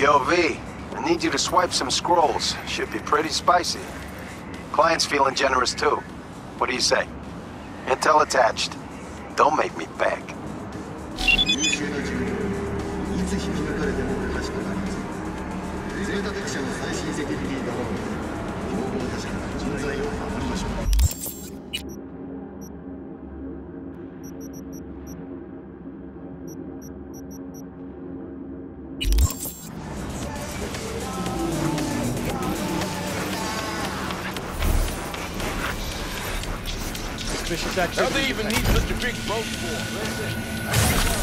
Yo, V, I need you to swipe some scrolls. Should be pretty spicy. Client's feeling generous too. What do you say? Intel attached. Don't make me beg. Suspicious How activity. they even need such a big boat for?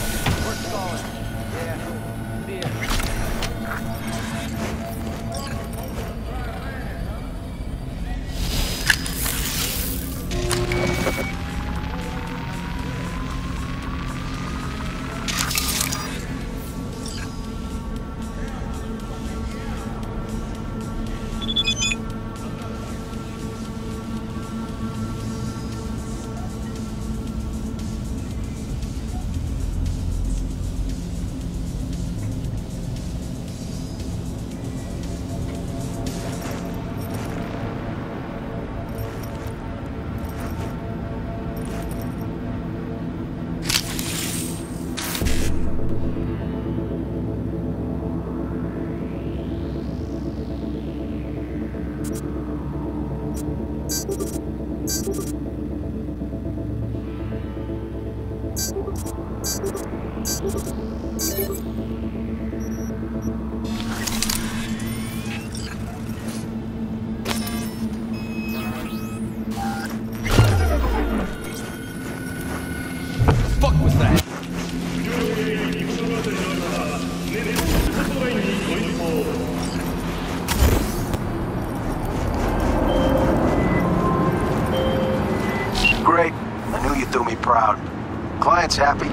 Thank you. Do me proud. Client's happy.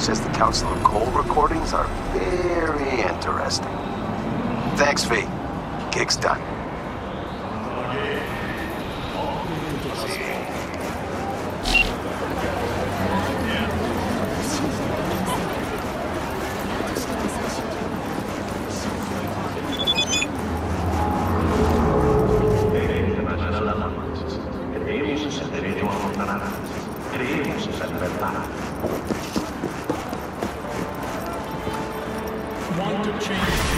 Says the Councilwoman Cole recordings are very interesting. Thanks, V. Gig's done. Creemos en verdad. Want to change